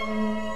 Música